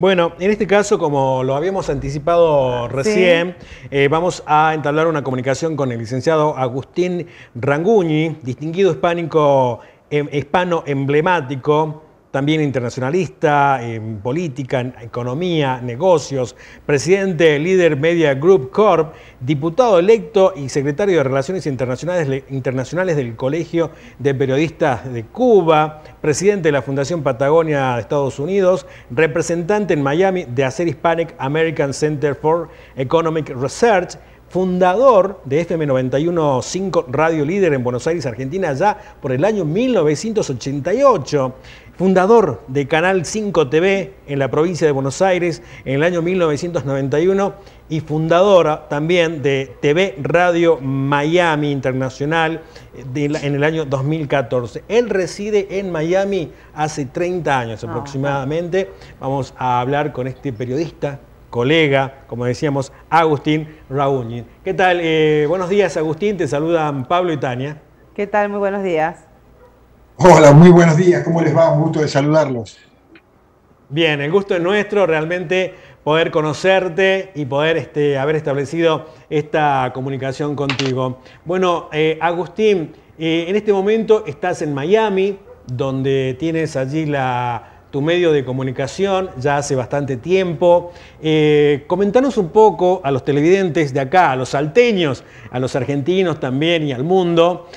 Bueno, en este caso, como lo habíamos anticipado recién, eh, vamos a entablar una comunicación con el licenciado Agustín Ranguñi, distinguido hispánico, em, hispano emblemático, también internacionalista en política, en economía, negocios, presidente líder Media Group Corp, diputado electo y secretario de Relaciones Internacionales, del Colegio de Periodistas de Cuba, presidente de la Fundación Patagonia de Estados Unidos, representante en Miami de Acer Hispanic American Center for Economic Research, fundador de FM 915 Radio Líder en Buenos Aires, Argentina, ya por el año 1988 fundador de Canal 5 TV en la provincia de Buenos Aires en el año 1991 y fundadora también de TV Radio Miami Internacional en el año 2014. Él reside en Miami hace 30 años ah, aproximadamente. Vamos a hablar con este periodista, colega, como decíamos, Agustín Raúñez. ¿Qué tal? Eh, buenos días, Agustín. Te saludan Pablo y Tania. ¿Qué tal? Muy buenos días. Hola, muy buenos días, ¿cómo les va? Un gusto de saludarlos. Bien, el gusto es nuestro realmente poder conocerte y poder este, haber establecido esta comunicación contigo. Bueno, eh, Agustín, eh, en este momento estás en Miami, donde tienes allí la, tu medio de comunicación ya hace bastante tiempo. Eh, comentanos un poco a los televidentes de acá, a los salteños, a los argentinos también y al mundo.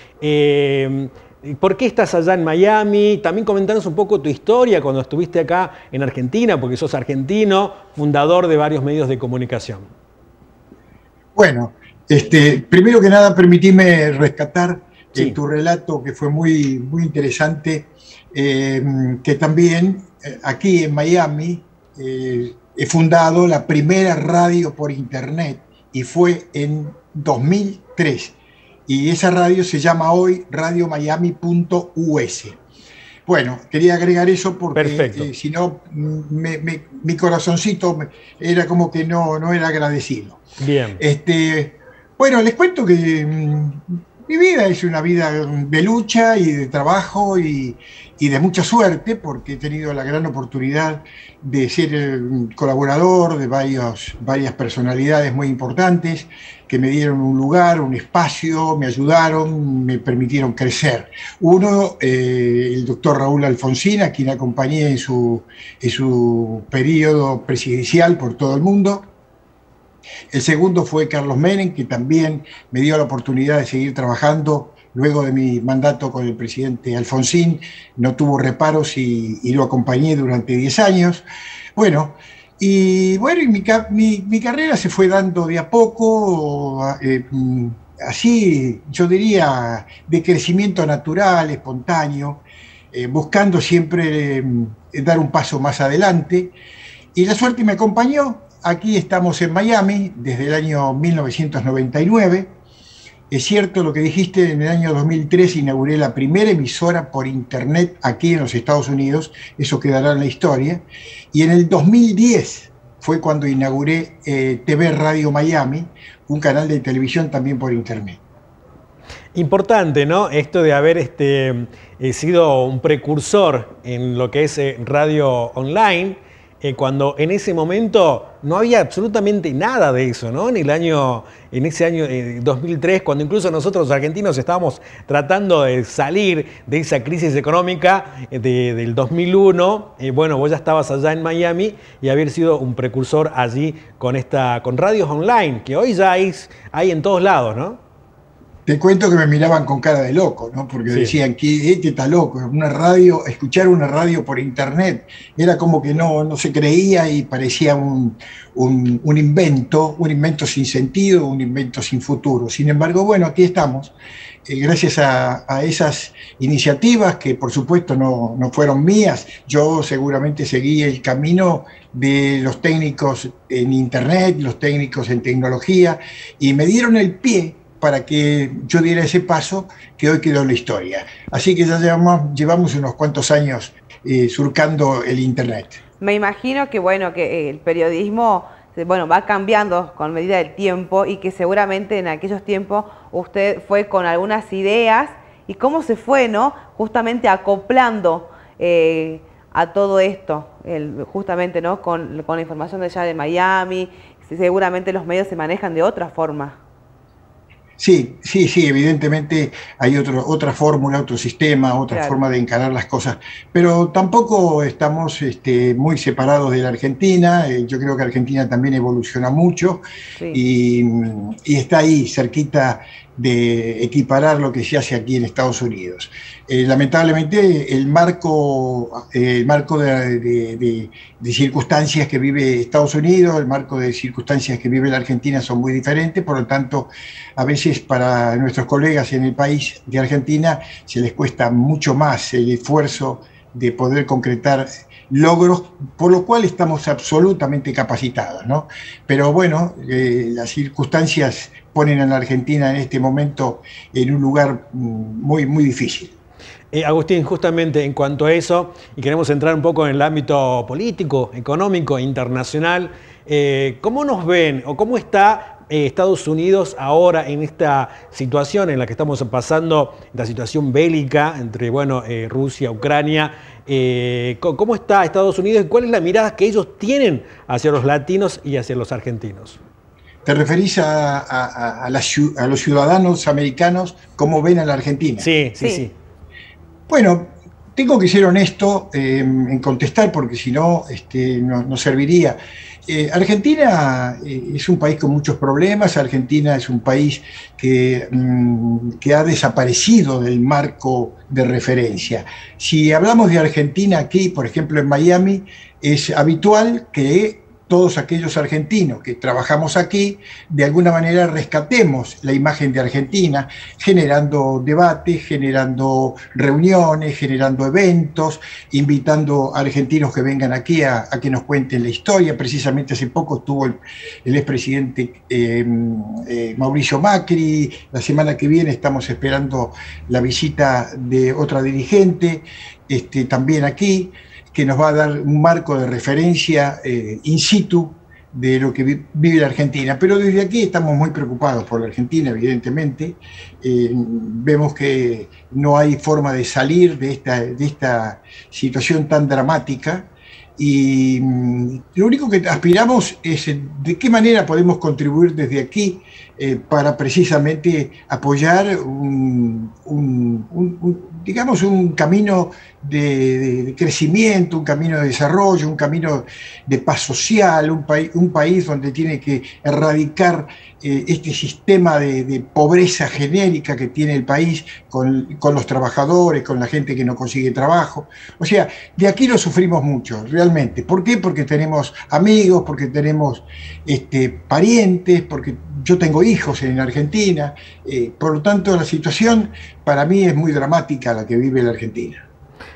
¿Por qué estás allá en Miami? También comentanos un poco tu historia cuando estuviste acá en Argentina, porque sos argentino, fundador de varios medios de comunicación. Bueno, este, primero que nada, permitime rescatar eh, tu relato que fue muy, muy interesante, em, que también eh, aquí en Miami eh, he fundado la primera radio por internet y fue en 2003 y esa radio se llama hoy radiomiami.us. Bueno, quería agregar eso porque eh, si no, mi corazoncito era como que no, no era agradecido. Bien. Este, bueno, les cuento que mm, mi vida es una vida de lucha y de trabajo y, de mucha suerte, porque he tenido la gran oportunidad de ser colaborador de varios, varias personalidades muy importantes que me dieron un lugar, un espacio, me ayudaron, me permitieron crecer. Uno, eh, el doctor Raúl Alfonsín, a quien acompañé en su, en su periodo presidencial por todo el mundo el segundo fue Carlos Menem, que también me dio la oportunidad de seguir trabajando luego de mi mandato con el presidente Alfonsín. No tuvo reparos y, lo acompañé durante 10 años. Bueno, y bueno, mi, carrera se fue dando de a poco, eh, así yo diría, de crecimiento natural, espontáneo, eh, buscando siempre eh, dar un paso más adelante. Y la suerte me acompañó Aquí estamos en Miami desde el año 1999. Es cierto lo que dijiste, en el año 2003 inauguré la primera emisora por internet aquí en los Estados Unidos, eso quedará en la historia. Y en el 2010 fue cuando inauguré eh, TV Radio Miami, un canal de televisión también por internet. Importante, ¿no? Esto de haber este, eh, sido un precursor en lo que es eh, radio online eh, cuando en ese momento no había absolutamente nada de eso, ¿no? En el año, en ese año 2003, eh, cuando incluso nosotros argentinos estábamos tratando de salir de esa crisis económica eh, del 2001, bueno, vos ya estabas allá en Miami y haber sido un precursor allí con esta, con radios online, que hoy ya hay en todos lados, ¿no? Te cuento que me miraban con cara de loco, ¿no? Porque decían que este está loco, una radio, escuchar una radio por internet, era como que no, no se creía y parecía un, invento, un invento sin sentido, un invento sin futuro. Sin embargo, bueno, aquí estamos, eh, gracias a, esas iniciativas que por supuesto no, no fueron mías, yo seguramente seguí el camino de los técnicos en internet, los técnicos en tecnología, y me dieron el pie para que yo diera ese paso que hoy quedó en la historia. Así que ya llevamos, llevamos unos cuantos años eh, surcando el Internet. Me imagino que, bueno, que el periodismo bueno, va cambiando con medida del tiempo y que seguramente en aquellos tiempos usted fue con algunas ideas y cómo se fue, ¿no? Justamente acoplando eh, a todo esto, justamente ¿no? Con, con, la información de allá de Miami, seguramente los medios se manejan de otra forma. Sí, sí, sí, evidentemente hay otro, otra fórmula, otro sistema, otra forma de encarar las cosas, pero tampoco estamos este, muy separados de la Argentina, eh, yo creo que Argentina también evoluciona mucho y, y, está ahí cerquita de equiparar lo que se hace aquí en Estados Unidos. Eh, lamentablemente el marco, eh, el marco de, circunstancias que vive Estados Unidos, el marco de circunstancias que vive la Argentina son muy diferentes, por lo tanto a veces para nuestros colegas en el país de Argentina se les cuesta mucho más el esfuerzo de poder concretar logros, por lo cual estamos absolutamente capacitados, ¿no? Pero bueno, eh, las circunstancias ponen a la Argentina en este momento en un lugar mm, muy, muy difícil. Eh, Agustín, justamente en cuanto a eso, y queremos entrar un poco en el ámbito político, económico, internacional, eh, ¿cómo nos ven o cómo está eh, Estados Unidos ahora en esta situación en la que estamos pasando, la situación bélica entre bueno, Rusia, Ucrania? ¿Cómo está Estados Unidos y cuál es la mirada que ellos tienen hacia los latinos y hacia los argentinos? ¿Te referís a, los ciudadanos americanos cómo ven a la Argentina? Sí, sí, sí. Bueno, tengo que ser honesto em, en contestar porque si no, este, no, serviría. Eh, Argentina eh, es un país con muchos problemas, Argentina es un país que, mm, que, ha desaparecido del marco de referencia. Si hablamos de Argentina aquí, por ejemplo en Miami, es habitual que todos aquellos argentinos que trabajamos aquí, de alguna manera rescatemos la imagen de Argentina, generando debates, generando reuniones, generando eventos, invitando a argentinos que vengan aquí a, que nos cuenten la historia. Precisamente hace poco estuvo el, expresidente eh, eh, Mauricio Macri, la semana que viene estamos esperando la visita de otra dirigente, este, también aquí que nos va a dar un marco de referencia eh, in situ de lo que vive la Argentina. Pero desde aquí estamos muy preocupados por la Argentina, evidentemente. Eh, vemos que no hay forma de salir de esta, de esta situación tan dramática. Y mm, lo único que aspiramos es de qué manera podemos contribuir desde aquí eh, para precisamente apoyar un, digamos, un camino de, crecimiento, un camino de desarrollo, un camino de paz social, un, un país donde tiene que erradicar eh, este sistema de, pobreza genérica que tiene el país con, los trabajadores, con la gente que no consigue trabajo. O sea, de aquí lo sufrimos mucho, realmente. ¿Por qué? Porque tenemos amigos, porque tenemos este, parientes, porque yo tengo hijos en Argentina. Eh, por lo tanto, la situación para mí es muy dramática la que vive la Argentina.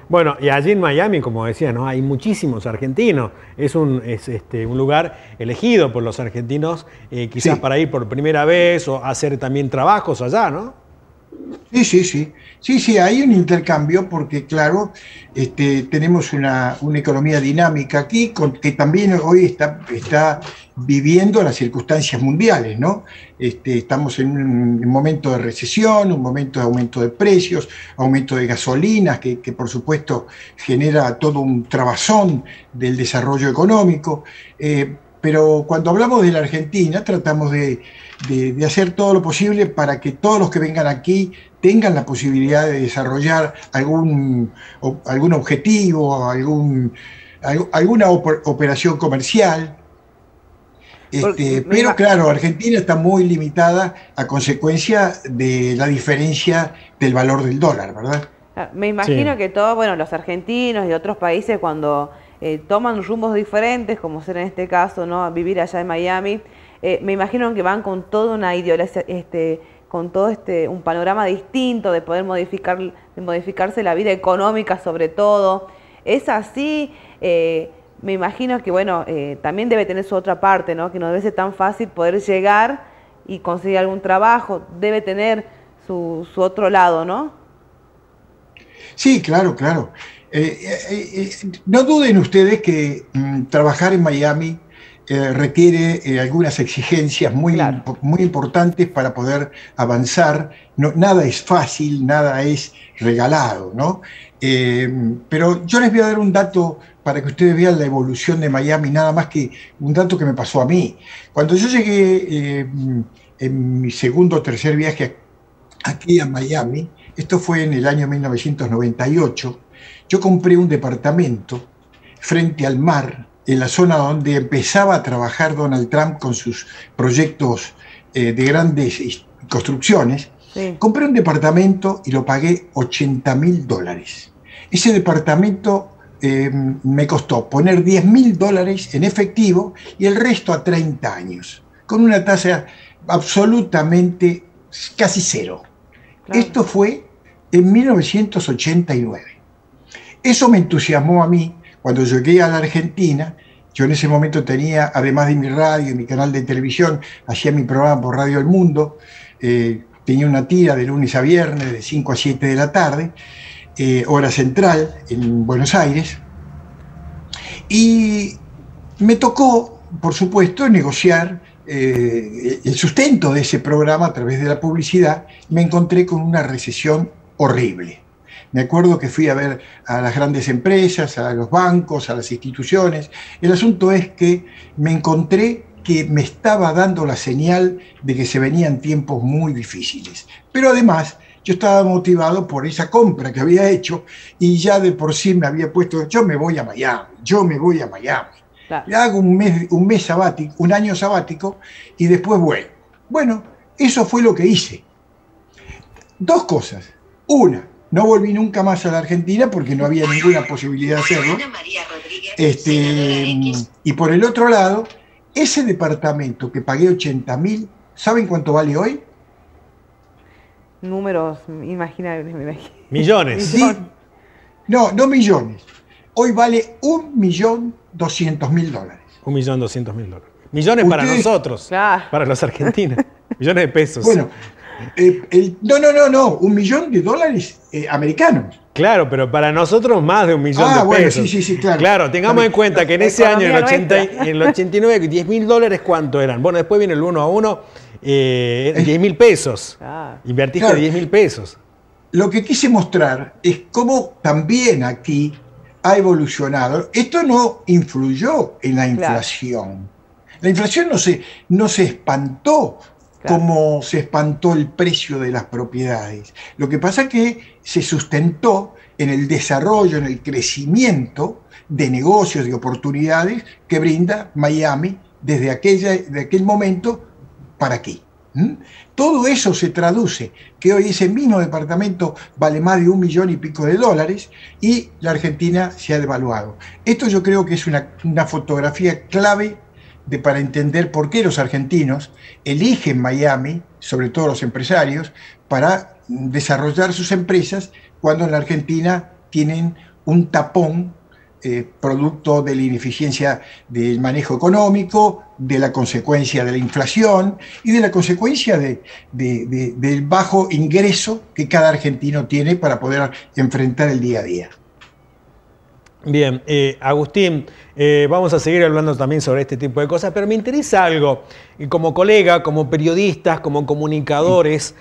Bueno, y allí en Miami, como decía, ¿no? hay muchísimos argentinos. Es un, este, un lugar elegido por los argentinos, eh, quizás para ir por primera vez o hacer también trabajos allá, ¿no? Sí, sí, sí. Sí, sí, hay un intercambio porque, claro, este, tenemos una, economía dinámica aquí que también hoy está, está viviendo las circunstancias mundiales, ¿no? Este, estamos en un momento de recesión, un momento de aumento de precios, aumento de gasolinas, que, por supuesto genera todo un trabazón del desarrollo económico. Eh, pero cuando hablamos de la Argentina, tratamos de, hacer todo lo posible para que todos los que vengan aquí tengan la posibilidad de desarrollar algún, algún objetivo, algún, alguna operación comercial. Este, pero claro, Argentina está muy limitada a consecuencia de la diferencia del valor del dólar, ¿verdad? Ah, me imagino que todos, bueno, los argentinos y otros países cuando eh, toman rumbos diferentes, como ser en este caso, ¿no? Vivir allá en Miami, eh, me imagino que van con toda una ideología, este, con todo este, un panorama distinto de poder modificar, de modificarse la vida económica sobre todo. Es así, eh, me imagino que bueno, también debe tener su otra parte, ¿no? Que no debe ser tan fácil poder llegar y conseguir algún trabajo, debe tener su, su otro lado, ¿no? Sí, claro, claro. Eh, eh, eh, no duden ustedes que mm, trabajar en Miami eh, requiere eh, algunas exigencias muy, muy importantes para poder avanzar. No, nada es fácil, nada es regalado, ¿no? pero yo les voy a dar un dato para que ustedes vean la evolución de Miami, nada más que un dato que me pasó a mí. Cuando yo llegué en mi segundo o tercer viaje aquí a Miami, esto fue en el año 1998, yo compré un departamento frente al mar en la zona donde empezaba a trabajar Donald Trump con sus proyectos eh, de grandes construcciones, compré un departamento y lo pagué 80 mil dólares. Ese departamento eh, me costó poner 10 mil dólares en efectivo y el resto a 30 años, con una tasa absolutamente casi cero. Esto fue en 1989. Eso me entusiasmó a mí. Cuando llegué a la Argentina, yo en ese momento tenía, además de mi radio y mi canal de televisión, hacía mi programa por Radio El Mundo, eh, tenía una tira de lunes a viernes de 5 a 7 de la tarde, eh, hora central en Buenos Aires, y me tocó, por supuesto, negociar eh, el sustento de ese programa a través de la publicidad, me encontré con una recesión horrible. Me acuerdo que fui a ver a las grandes empresas, a los bancos, a las instituciones. El asunto es que me encontré que me estaba dando la señal de que se venían tiempos muy difíciles. Pero además, yo estaba motivado por esa compra que había hecho y ya de por sí me había puesto, yo me voy a Miami, yo me voy a Miami. Hago un mes, un mes sabático, un año sabático y después vuelvo. Bueno, eso fue lo que hice. Dos cosas. Una, no volví nunca más a la Argentina porque no había ninguna posibilidad de hacerlo. Este, y por el otro lado, ese departamento que pagué 80 mil, ¿saben cuánto vale hoy? Números imaginables, Millones. No, no millones. Hoy vale un millón doscientos mil dólares. Un millón doscientos mil dólares. Millones para nosotros, para los argentinos. millones de pesos. Bueno, eh, no, no, no, no, un millón de dólares eh, americanos. Claro, pero para nosotros más de un millón ah, de bueno, pesos. Sí, sí, sí, claro. Claro, tengamos en cuenta que en ese año, en el, 80, en el 89, 10 mil dólares, ¿cuánto eran? Bueno, después viene el uno a uno, eh, 10 mil pesos. Ah. Invertiste 10 mil pesos. Lo que quise mostrar es cómo también aquí ha evolucionado. Esto no influyó en la inflación. La inflación no se, no se espantó como se espantó el precio de las propiedades. Lo que pasa es que se sustentó en el desarrollo, en el crecimiento de negocios y oportunidades que brinda Miami desde aquella, de aquel momento para aquí. Todo eso se traduce, que hoy ese mismo departamento vale más de un millón y pico de dólares y la Argentina se ha devaluado. Esto yo creo que es una fotografía clave de, para entender por qué los argentinos eligen Miami, sobre todo los empresarios, para desarrollar sus empresas cuando en la Argentina tienen un tapón eh, producto de la ineficiencia del manejo económico, de la consecuencia de la inflación y de la consecuencia de, del bajo ingreso que cada argentino tiene para poder enfrentar el día a día. Bien, eh, Agustín, eh, vamos a seguir hablando también sobre este tipo de cosas, pero me interesa algo, como colega, como periodistas, como comunicadores,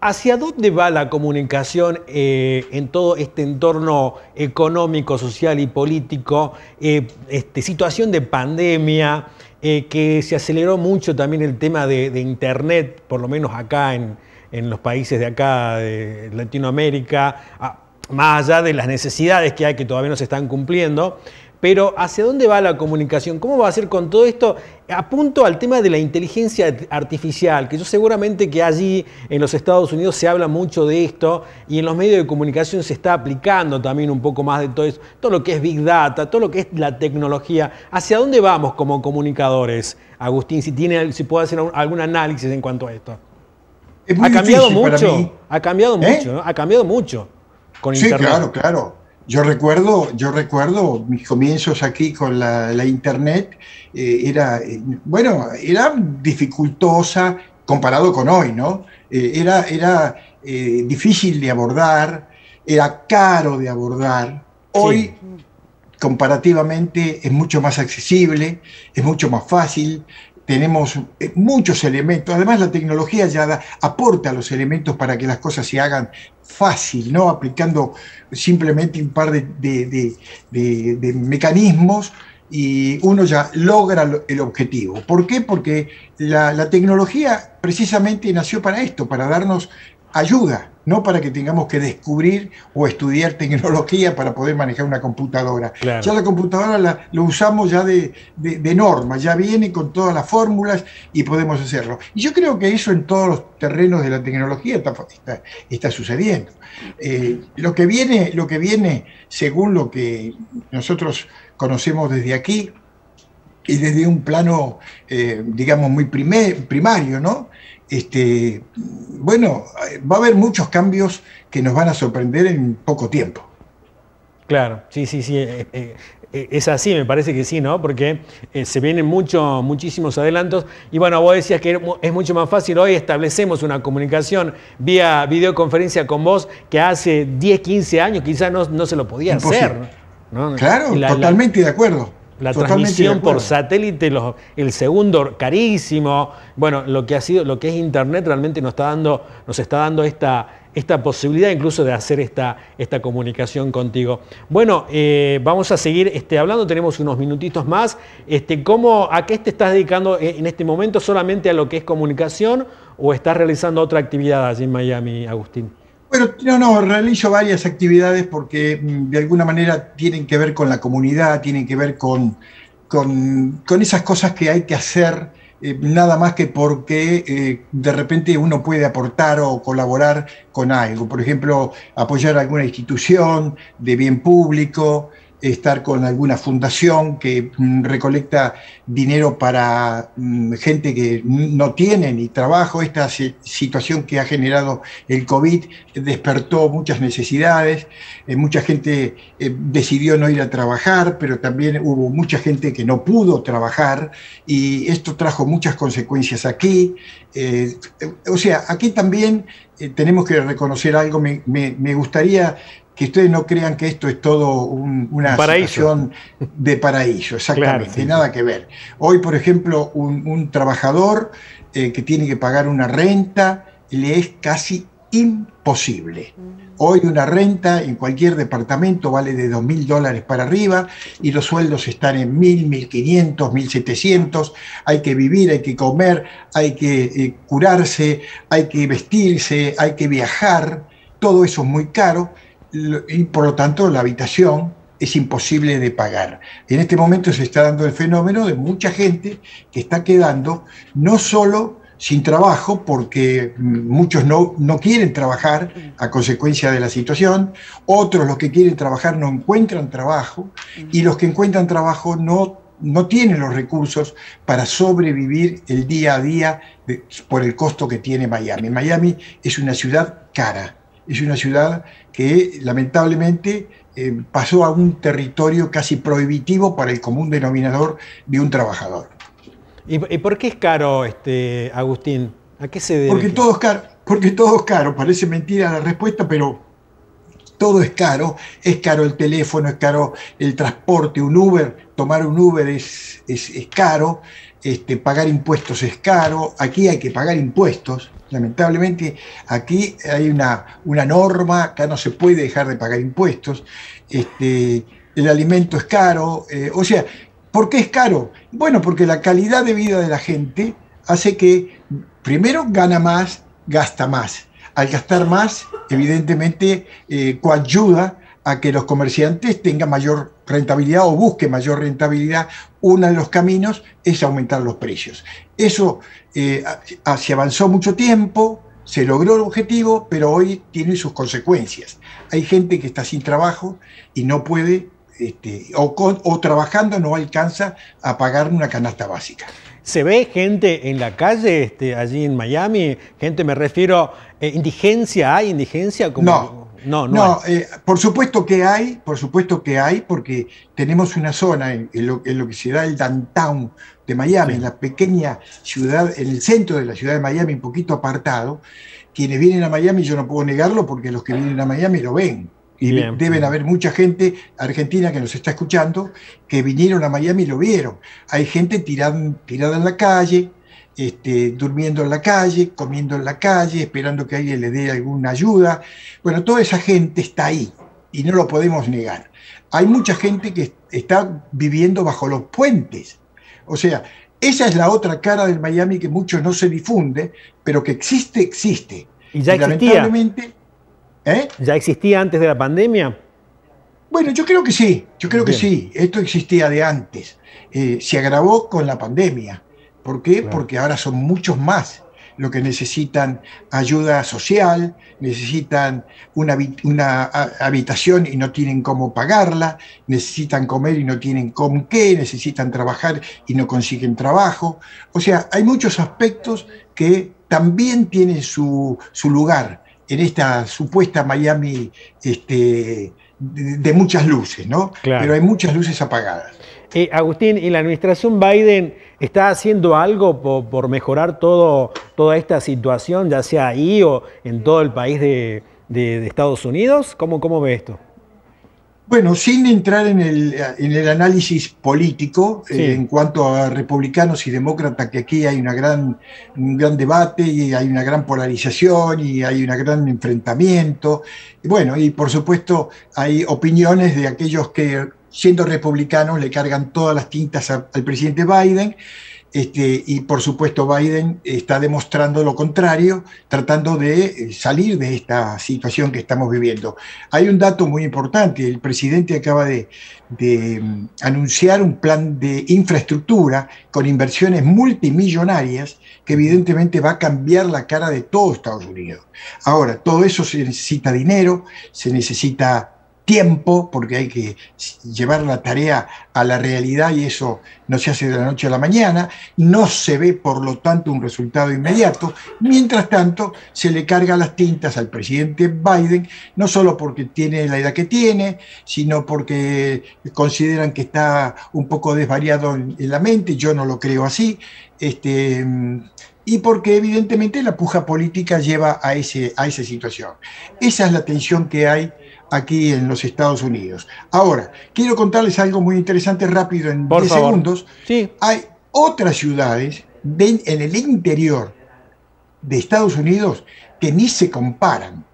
¿hacia dónde va la comunicación eh, en todo este entorno económico, social y político? este, situación de pandemia, que se aceleró mucho también el tema de, Internet, por lo menos acá en, en, los países de acá, de Latinoamérica ah, más allá de las necesidades que hay que todavía no se están cumpliendo, pero ¿hacia dónde va la comunicación? ¿Cómo va a ser con todo esto? Apunto al tema de la inteligencia artificial, que yo seguramente que allí en los Estados Unidos se habla mucho de esto y en los medios de comunicación se está aplicando también un poco más de todo eso, todo lo que es Big Data, todo lo que es la tecnología. ¿Hacia dónde vamos como comunicadores, Agustín? Si, tiene, si puede hacer algún análisis en cuanto a esto. ha cambiado mucho, ha cambiado ¿Eh? mucho, ha cambiado mucho sí, claro, claro. Yo recuerdo, yo recuerdo mis comienzos aquí con la, internet, eh, era, eh, bueno, era dificultosa comparado con hoy, ¿no? Eh, era era difícil de abordar, era caro de abordar. Hoy, comparativamente es mucho más accesible, es mucho más fácil, tenemos eh, muchos elementos, además la tecnología ya aporta los elementos para que las cosas se hagan fácil, ¿no? aplicando simplemente un par de, mecanismos y uno ya logra el objetivo. ¿Por qué? Porque la tecnología precisamente nació para esto, para darnos ayuda, no para que tengamos que descubrir o estudiar tecnología para poder manejar una computadora. Ya la computadora la, lo usamos ya de, norma, ya viene con todas las fórmulas y podemos hacerlo. Y yo creo que eso en todos los terrenos de la tecnología está, sucediendo. Eh, lo, que viene, lo que viene, según lo que nosotros conocemos desde aquí, y desde un plano, eh, digamos, muy primario, ¿no? este, bueno, va a haber muchos cambios que nos van a sorprender en poco tiempo. Claro, sí, sí, sí. Eh, eh, eh, es así, me parece que sí, ¿no? Porque se vienen mucho, muchísimos adelantos. Y bueno, vos decías que es mucho más fácil. Hoy establecemos una comunicación vía videoconferencia con vos que hace 10, 15 años quizás no, se lo podía hacer. Claro, totalmente de acuerdo. La transmisión por satélite, el segundo carísimo. Bueno, lo que ha sido, lo que es internet realmente nos está dando, nos está dando esta, esta posibilidad incluso de hacer esta, esta comunicación contigo. Bueno, eh, vamos a seguir este, hablando, tenemos unos minutitos más. Este, ¿cómo, ¿A qué te estás dedicando en este momento? ¿Solamente a lo que es comunicación o estás realizando otra actividad allí en Miami, Agustín? Bueno, no, no, realizo varias actividades porque mm, de alguna manera tienen que ver con la comunidad, tienen que ver con, con, esas cosas que hay que hacer, eh, nada más que porque eh, de repente uno puede aportar o colaborar con algo. Por ejemplo, apoyar alguna institución de bien público, estar con alguna fundación que mm, recolecta dinero para mm, gente que no tiene ni trabajo. Esta situación que ha generado el COVID despertó muchas necesidades. Eh, mucha gente eh, decidió no ir a trabajar, pero también hubo mucha gente que no pudo trabajar y esto trajo muchas consecuencias aquí. Eh, o sea, aquí también tenemos que reconocer algo. me, me gustaría que ustedes no crean que esto es todo una situación de paraíso, exactamente, nada que ver. Hoy, por ejemplo, un, trabajador eh, que tiene que pagar una renta le es casi imposible. Hoy una renta en cualquier departamento vale de 2 mil dólares para arriba y los sueldos están en mil, 1.500, 1.700. Hay que vivir, hay que comer, hay que eh, curarse, hay que vestirse, hay que viajar. Todo eso es muy caro y por lo tanto la habitación es imposible de pagar. En este momento se está dando el fenómeno de mucha gente que está quedando no solo sin trabajo, porque muchos no, no quieren trabajar a consecuencia de la situación, otros los que quieren trabajar no encuentran trabajo y los que encuentran trabajo no, no tienen los recursos para sobrevivir el día a día por el costo que tiene Miami. Miami es una ciudad cara, es una ciudad que lamentablemente eh, pasó a un territorio casi prohibitivo para el común denominador de un trabajador. ¿Y, por qué es caro, este, Agustín? ¿A qué se debe? Porque todo es caro, porque todo es caro. Parece mentira la respuesta, pero todo es caro. Es caro el teléfono, es caro el transporte, un Uber. Tomar un Uber es, es, es caro. Este, pagar impuestos es caro. Aquí hay que pagar impuestos. Lamentablemente aquí hay una, una norma, acá no se puede dejar de pagar impuestos, este, el alimento es caro, eh, o sea, ¿por qué es caro? Bueno, porque la calidad de vida de la gente hace que primero gana más, gasta más. Al gastar más, evidentemente, eh, coayuda a que los comerciantes tengan mayor rentabilidad o busquen mayor rentabilidad, uno de los caminos es aumentar los precios. Eso eh, se avanzó mucho tiempo, se logró el objetivo, pero hoy tiene sus consecuencias. Hay gente que está sin trabajo y no puede, este, o, trabajando no alcanza a pagar una canasta básica. ¿Se ve gente en la calle este, allí en Miami? Gente, me refiero, eh, indigencia, ¿hay indigencia? Como... No, no, no. Eh, por supuesto que hay, por supuesto que hay, porque tenemos una zona en, lo, que se da el downtown de Miami, en la pequeña ciudad, en el centro de la ciudad de Miami, un poquito apartado. Quienes vienen a Miami, yo no puedo negarlo porque los que vienen a Miami lo ven. Y deben haber mucha gente argentina que nos está escuchando que vinieron a Miami y lo vieron. Hay gente tirada, tirada en la calle, este, durmiendo en la calle, comiendo en la calle, esperando que alguien le dé alguna ayuda. Bueno, toda esa gente está ahí y no lo podemos negar. Hay mucha gente que está viviendo bajo los puentes. O sea, esa es la otra cara del Miami que muchos no se difunde, pero que existe, existe. Y ya existía. ¿eh? ¿Ya existía antes de la pandemia? Bueno, yo creo que sí, yo creo que sí. Esto existía de antes. Eh, se agravó con la pandemia. ¿Por qué? Porque ahora son muchos más lo que necesitan ayuda social, necesitan una, una, habitación y no tienen cómo pagarla, necesitan comer y no tienen con qué, necesitan trabajar y no consiguen trabajo. O sea, hay muchos aspectos que también tienen su, lugar en esta supuesta Miami este, de, muchas luces, ¿no? Pero hay muchas luces apagadas. Eh, Agustín, ¿y la administración Biden está haciendo algo por, mejorar todo, toda esta situación, ya sea ahí o en todo el país de, Estados Unidos? ¿Cómo, ¿Cómo, ve esto? Bueno, sin entrar en el, análisis político eh, en cuanto a republicanos y demócratas, que aquí hay una gran, un gran debate y hay una gran polarización y hay un gran enfrentamiento. bueno, y por supuesto hay opiniones de aquellos que siendo republicanos, le cargan todas las tintas al presidente Biden. Este, y por supuesto Biden está demostrando lo contrario, tratando de eh, salir de esta situación que estamos viviendo. Hay un dato muy importante, el presidente acaba de, de mm, anunciar un plan de infraestructura con inversiones multimillonarias que evidentemente va a cambiar la cara de todo Estados Unidos. Ahora, todo eso se necesita dinero, se necesita tiempo, porque hay que llevar la tarea a la realidad y eso no se hace de la noche a la mañana, no se ve por lo tanto un resultado inmediato, mientras tanto se le carga las tintas al presidente Biden, no solo porque tiene la edad que tiene, sino porque consideran que está un poco desvariado en, la mente, yo no lo creo así, este, y porque evidentemente la puja política lleva a, ese, a esa situación. Esa es la tensión que hay aquí en los Estados Unidos. Ahora, quiero contarles algo muy interesante rápido en 10 segundos. Sí. Hay otras ciudades en el interior de Estados Unidos que ni se comparan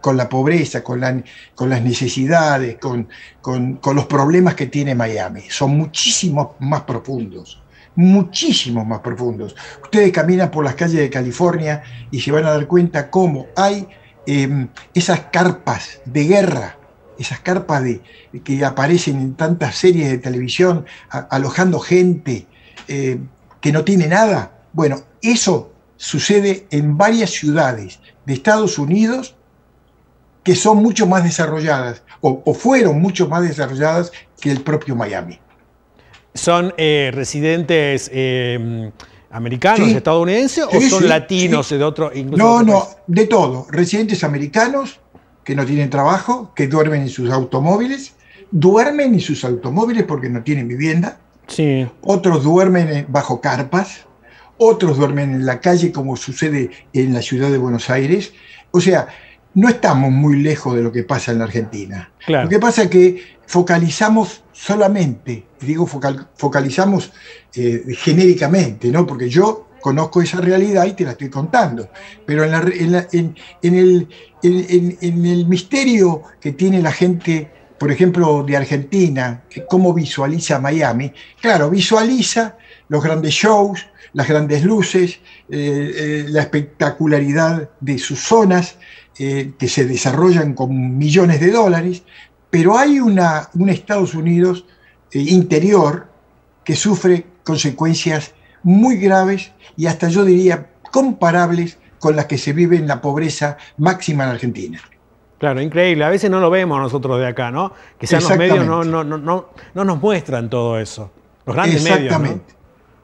con la pobreza, con, con las necesidades, con, con, los problemas que tiene Miami. Son muchísimos más profundos, muchísimos más profundos. Ustedes caminan por las calles de California y se van a dar cuenta cómo hay Em, esas carpas de guerra, esas carpas que aparecen en tantas series de televisión, alojando gente eh, que no tiene nada. Bueno, eso sucede en varias ciudades de Estados Unidos que son mucho más desarrolladas o, fueron mucho más desarrolladas que el propio Miami. Son eh, residentes americanos, estadounidenses o son latinos de otro No, no, de todo. Residentes americanos que no tienen trabajo, que duermen en sus automóviles, duermen en sus automóviles porque no tienen vivienda. Sí. Otros duermen bajo carpas, otros duermen en la calle como sucede en la ciudad de Buenos Aires. O sea, no estamos muy lejos de lo que pasa en la Argentina. Lo que pasa es que focalizamos solamente, digo focalizamos eh, genéricamente, ¿no? porque yo conozco esa realidad y te la estoy contando, pero en, el, en el misterio que tiene la gente, por ejemplo, de Argentina, cómo visualiza Miami, claro, visualiza los grandes shows, las grandes luces, eh, eh, la espectacularidad de sus zonas, que se desarrollan con millones de dólares, pero hay una, un Estados Unidos eh, interior que sufre consecuencias muy graves y hasta yo diría comparables con las que se vive en la pobreza máxima en Argentina. Claro, increíble. A veces no lo vemos nosotros de acá, ¿no? Que sean los medios no, no, no, no, nos muestran todo eso. Los grandes medios. ¿no?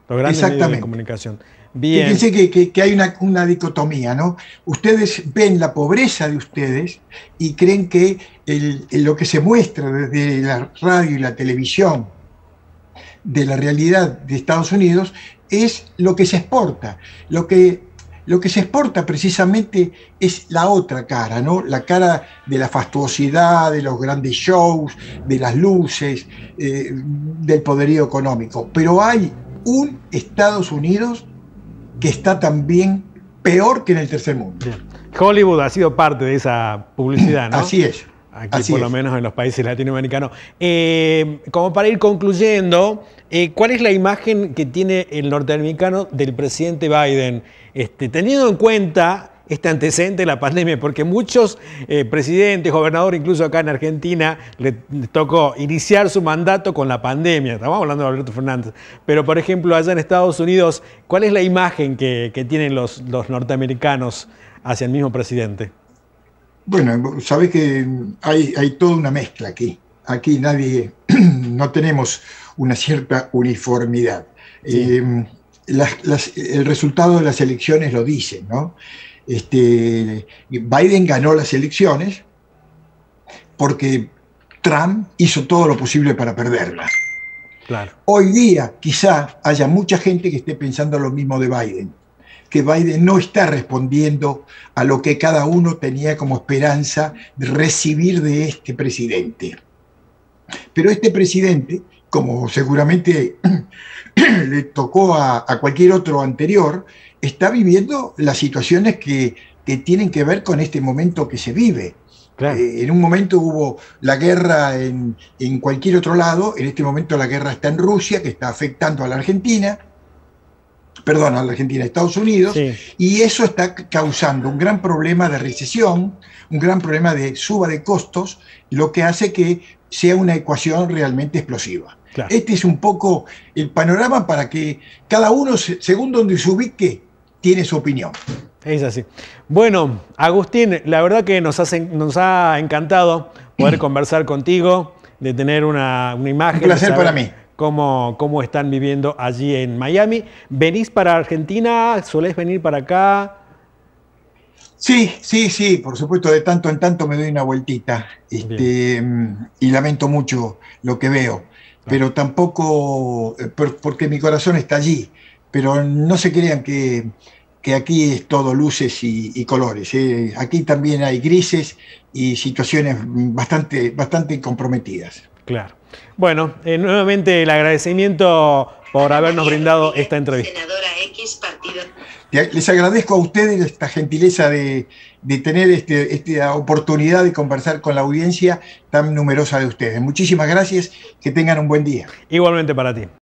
Los grandes medios de comunicación. Fíjense que, hay una, dicotomía, ¿no? Ustedes ven la pobreza de ustedes y creen que lo que se muestra desde la radio y la televisión de la realidad de Estados Unidos es lo que se exporta, lo que, lo que se exporta precisamente es la otra cara, ¿no? La cara de la fastuosidad, de los grandes shows, de las luces, eh, del poderío económico. Pero hay un Estados Unidos que está también peor que en el tercer mundo. Hollywood ha sido parte de esa publicidad, ¿no? Así es. Aquí, por lo menos en los países latinoamericanos. Eh, como para ir concluyendo, eh, ¿cuál es la imagen que tiene el norteamericano del presidente Biden? Este, teniendo en cuenta este antecedente de la pandemia, porque muchos eh, presidentes, gobernadores, incluso acá en Argentina, le, tocó iniciar su mandato con la pandemia. Estamos hablando de Alberto Fernández. Pero, por ejemplo, allá en Estados Unidos, ¿cuál es la imagen que, tienen los, los norteamericanos hacia el mismo presidente? Bueno, sabes que hay, hay toda una mezcla aquí. Aquí nadie, no tenemos una cierta uniformidad. Eh, el resultado de las elecciones lo dice, ¿no? Este, Biden ganó las elecciones porque Trump hizo todo lo posible para perderlas. Claro. Hoy día quizá haya mucha gente que esté pensando lo mismo de Biden que Biden no está respondiendo a lo que cada uno tenía como esperanza de recibir de este presidente. Pero este presidente, como seguramente le tocó a, cualquier otro anterior, está viviendo las situaciones que, tienen que ver con este momento que se vive. Eh, en un momento hubo la guerra en, en, cualquier otro lado, en este momento la guerra está en Rusia, que está afectando a la Argentina, perdón, a la Argentina, Estados Unidos, y eso está causando un gran problema de recesión, un gran problema de suba de costos, lo que hace que sea una ecuación realmente explosiva. Este es un poco el panorama para que cada uno, según donde se ubique, tiene su opinión. Es así. Bueno, Agustín, la verdad que nos, nos ha encantado poder conversar contigo, de tener una, una imagen. Un placer para mí cómo, están viviendo allí en Miami. ¿Venís para Argentina? ¿Solés venir para acá? Sí, sí, sí, por supuesto, de tanto en tanto me doy una vueltita este, y lamento mucho lo que veo, pero tampoco, eh, porque mi corazón está allí, pero no se crean que, aquí es todo luces y, colores, ¿eh? aquí también hay grises y situaciones bastante, bastante comprometidas. Claro. Bueno, eh, nuevamente el agradecimiento por habernos brindado esta entrevista. Les agradezco a ustedes esta gentileza de, tener este, esta oportunidad de conversar con la audiencia tan numerosa de ustedes. Muchísimas gracias, que tengan un buen día. Igualmente para ti.